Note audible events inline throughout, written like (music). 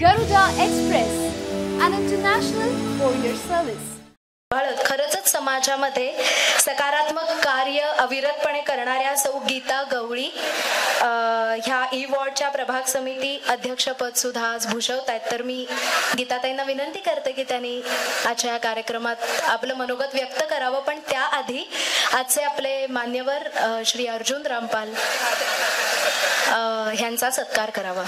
Garuda express अन international courier service खरंच समाजामध्ये सकारात्मक कार्य अविरतपणे करणाऱ्या सौ गीता गवळी ह्या ई वॉर्डच्या प्रभाग समिती अध्यक्षपद सुद्धा आज भूषवत आहेत तर मी गीताताईंना विनंती करते की त्यांनी आजच्या या कार्यक्रमात आपलं मनोगत व्यक्त करावं. पण त्याआधी आजचे आपले मान्यवर श्री अर्जुन रामपाल ह्यांचा सत्कार करावा.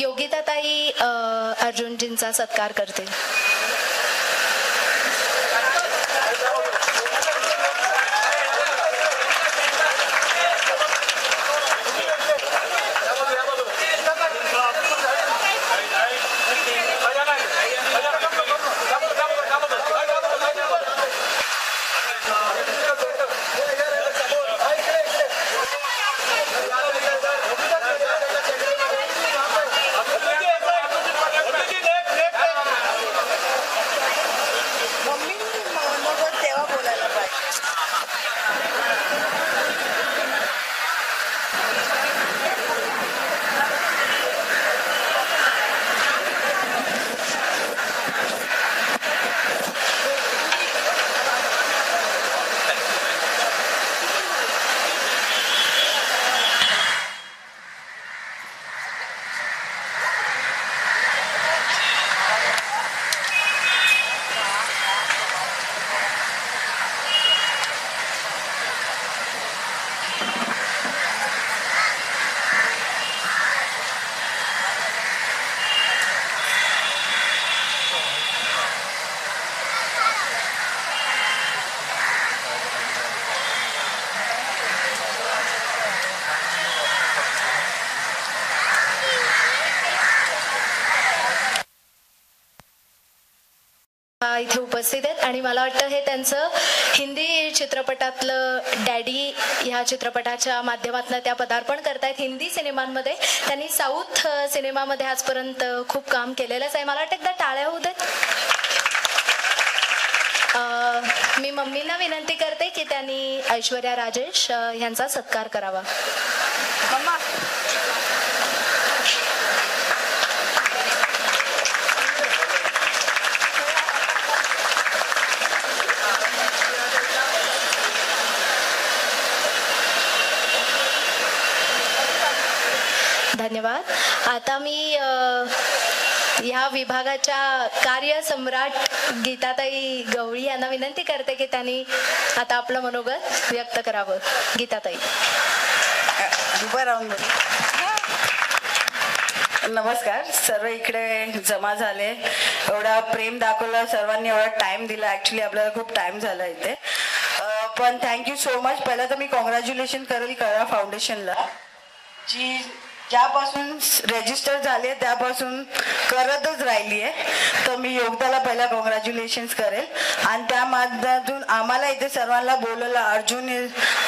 योगिताताई अर्जुनजींचा सत्कार करतील मम्मीनी मनोगत तेव्हा बोलायला पाहिजे अ, इथे उपस्थित आहेत आणि मला वाटतं हे त्यांचं हिंदी चित्रपटातलं डॅडी ह्या चित्रपटाच्या माध्यमातून त्या पदार्पण करतायत. हिंदी सिनेमांमध्ये त्यांनी साऊथ सिनेमामध्ये आजपर्यंत खूप काम केलेलंच आहे. मला वाटतं एकदा टाळ्या होऊ देत. मी मम्मींना विनंती करते की त्यांनी ऐश्वर्या राजेश यांचा सत्कार करावा. मम्मा. धन्यवाद. आता मी ह्या विभागाच्या कार्यसम्राट गीताताई गवळी यांना विनंती करते की त्यांनी आता आपलं मनोगत व्यक्त करावं. गीताताई. उभं राहून नमस्कार. सर्व इकडे जमा झाले. एवढा प्रेम दाखवलं सर्वांनी एवढा टाइम दिला. ऍक्च्युली आपल्याला खूप टाइम झाला इथे. पण थँक्यू सो मच पहिलं तर मी कॉंग्रॅच्युलेशन करेल करा फाउंडेशनला जी ज्यापासून रेजिस्टर झाले त्यापासून करतच राहिली आहे. तर मी योगदाला पहिला कॉंग्रॅच्युलेशन करेल. आणि त्या माध्यमातून आम्हाला इथे सर्वांना बोलवलं अर्जुन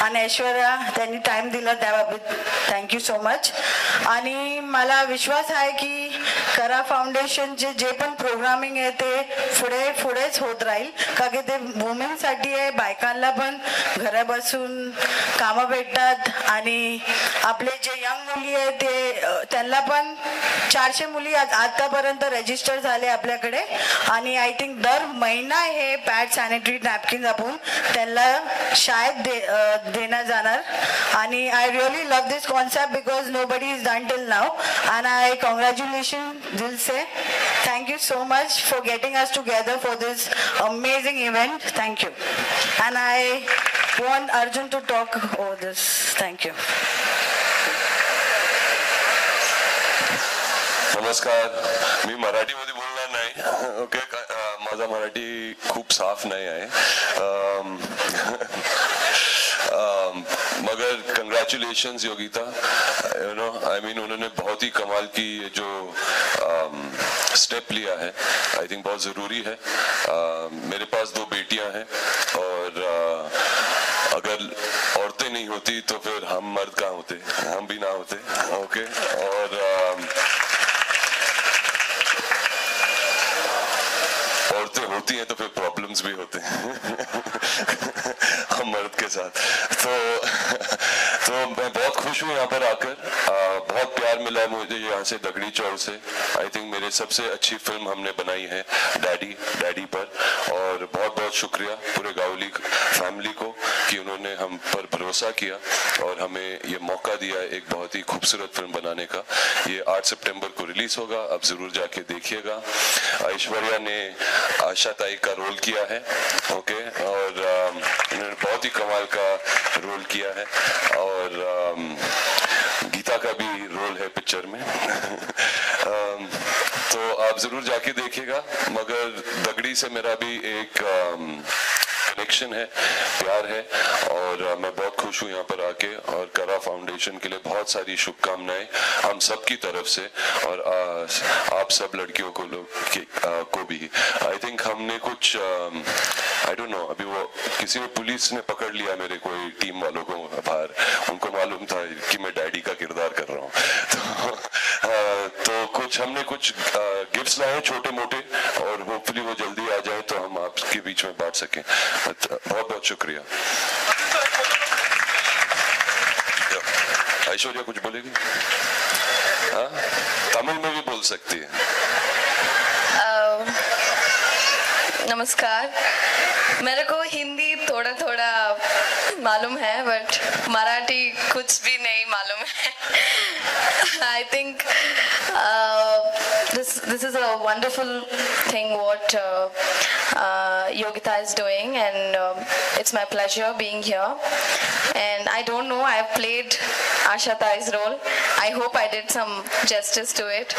आणि ऐश्वर्या त्यांनी टाइम दिला त्याबाबत. थँक्यू सो मच आणि मला विश्वास आहे की करा फाउंडेशनचे जे पण प्रोग्रामिंग आहे ते पुढे पुढेच होत राहील. का की ते वुमेनसाठी आहे बायकांना पण घरा बसून कामं भेटतात. आणि आपले जे यंग मुली आहे ते त्यांना पण चारशे मुली आज- आतापर्यंत रजिस्टर झाले आपल्याकडे. आणि आय थिंक दर महिना हे पॅड सॅनिटरी नॅपकिन आपण त्यांना शाळेत दे देण्यात जाणार. आणि I really love this concept because nobody is done till now and I congratulation दिल से thank you so much for getting us together for this amazing event thank you and I want Arjun to talk over this thank you नमस्कार मी मराठीमध्ये बोलणार नाही okay का- अं, माझा मराठी खूप साफ नहीं है अम, अम, मगर congratulations Yogita. You know I mean उन्होंने बहुत ही कमाल की जो स्टेप लिया है. आई थिंक बहुत ज़रूरी है. अम, मेरे पास दो बेटियाँ हैं और अ, अगर औरतें नहीं होती तो फिर हम मर्द कहाँ होते? हम भी ना होते. ओके और होती हैं तो फिर प्रॉब्लम्स भी होते हैं। (laughs) हम मर्द के साथ। तो तो मैं बहुत खुश हूँ यहाँ पर आकर। बहुत प्यार मिला है मुझे यहाँ से दगड़ी चौड़ से। आई थिंक मेरे सबसे अच्छी फ़िल्म हमने बनाई है डैडी डैडी पर। और बहुत बहुत शुक्रिया पूरे गावली फैमिली को कि उन्होंने हम पर भरोसा किया और हमें ये मौका दिया एक बहुत ही खूबसूरत फ़िल्म बनाने का। ये 8 सितंबर को रिलीज़ होगा आप ज़रूर जाके देखिएगा। ऐश्वर्या ने आशा ताई का रोल किया है ओके और अम, उन्होंने बहुत ही कमाल का रोल किया है। और अम, गीता का भी रोल है पिक्चर में। अम, (laughs) तो आप ज़रूर जाके देखिएगा मगर दगड़ी से मेरा भी एक कनेक्शन है प्यार है और मैं बहुत खुश हूँ यहाँ पर आके और करा फाउंडेशन के लिए बहुत सारी शुभकामनाएँ हम सब की तरफ़ से और अ, आप सब लड़कियों को लोग के, भी। आई थिंक हमने कुछ आई डोंट नो अभी वो किसी ने पुलिस ने पकड़ लिया मेरे कोई टीम वालों को बाहर। उनको मालूम था कि मैं डैडी का किरदार कर रहा हूँ। (laughs) तो, तो कुछ हमने कुछ गिफ्ट लाए छोटे मोटे और होपफुली वो जल्दी आ जाए तो हम आपके बीच में बांट सकें। बहुत बहुत शुक्रिया। ऐश्वर्या कुछ बोलेगी? हाँ? तमिल में भी बोल सकती है। नमस्कार। मेरे को हिंदी थोड़ा थोड़ा मालूम है, बट मराठी कुछ भी नहीं मालूम है। (laughs) I think this is a wonderful thing what uh, uh, Yogita is doing and um, it's my pleasure being here. And I don't know I have played Asha Tai's role. I hope I did some justice to it.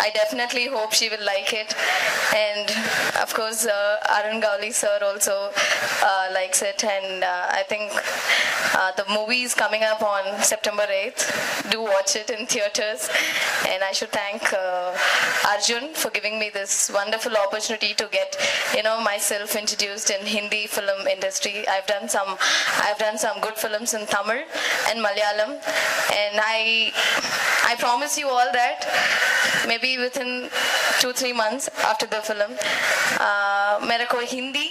I definitely hope she will like it. And of course uh, Arun Gauli sir also uh, likes it. And uh, I think uh, the movie is coming up on September 8th do watch it in theaters. And I should thank uh, Arjun for giving me this wonderful opportunity to get you know myself introduced in Hindi film industry I've done some I've done some good films in Tamil and Malayalam and I I promise you all that maybe within two three months after the film uh, मेरे को हिंदी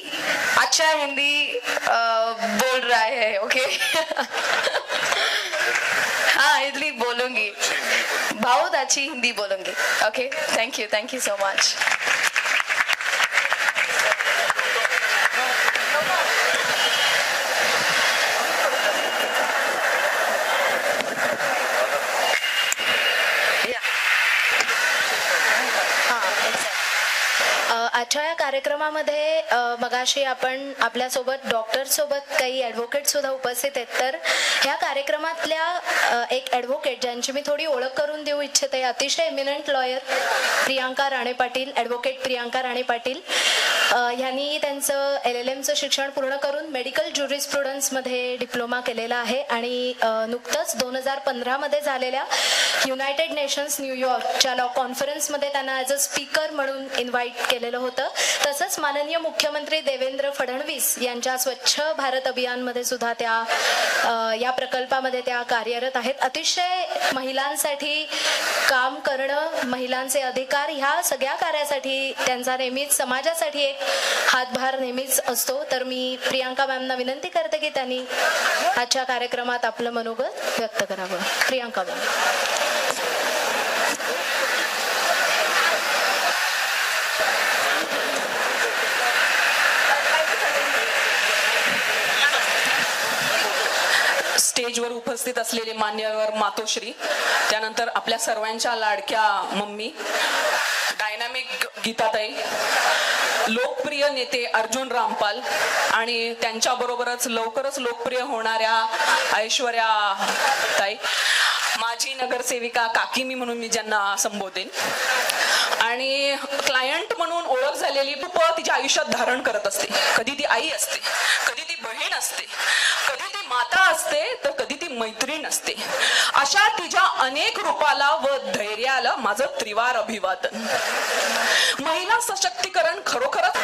अच्छा Hindi uh, बोल रहा है okay (laughs) हाँ इसलिए बोलूंगी (laughs) बहुत अच्छी हिंदी बोलूंगी okay thank you thank you so much uh, आजच्या या कार्यक्रमामध्ये मगाशी आपण आपल्यासोबत डॉक्टर सोबत काही ॲडव्होकेट सुद्धा उपस्थित आहेत. तर ह्या कार्यक्रमातल्या एक ॲडव्होकेट ज्यांची मी थोडी ओळख करून देऊ इच्छिते अतिशय eminent lawyer Priyanka Rane Patil advocate Priyanka Rane Patil. ह्यांनी त्यांचं एल एल एमचं शिक्षण पूर्ण करून मेडिकल ज्युरिस्प्रुडन्समध्ये डिप्लोमा केलेला आहे. आणि नुकतंच दोन हजार पंधरामध्ये झालेल्या युनायटेड नेशन्स न्यूयॉर्कच्या लॉ कॉन्फरन्समध्ये त्यांना ॲज अ स्पीकर म्हणून इन्व्हाइट केलेलं होतं. तसंच माननीय मुख्यमंत्री देवेंद्र फडणवीस यांच्या स्वच्छ भारत अभियानमध्ये सुद्धा त्या या प्रकल्पामध्ये त्या कार्यरत आहेत. अतिशय महिलांसाठी काम करणं महिलांचे अधिकार ह्या सगळ्या कार्यासाठी त्यांचा नेहमीच समाजासाठी एक हातभार नेहमीच असतो. तर मी प्रियांका मॅमना विनंती करते की त्यांनी आजच्या कार्यक्रमात आपलं मनोगत व्यक्त करावं. प्रियांका मॅम. स्टेजवर उपस्थित असलेले मान्यवर मातोश्री त्यानंतर आपल्या सर्वांच्या लाडक्या मम्मी डायनामिक गीताताई लोकप्रिय नेते अर्जुन रामपाल आणि त्यांच्याबरोबरच लवकरच लोकप्रिय होणाऱ्या ऐश्वर्या ताई. माझी नगरसेविका काकीमी म्हणून मी ज्यांना संबोधेन. आणि क्लायंट म्हणून ओळख झालेली खूप तिच्या आयुष्यात धारण करत असते. कधी ती आई असते कधी ती बहीण असते कधी ती माता असते तर कधी ती मैत्रीण असते. अशा तिच्या अनेक रूपाला व धैर्याला माझं त्रिवार अभिवादन. महिला सशक्तीकरण खरोखरच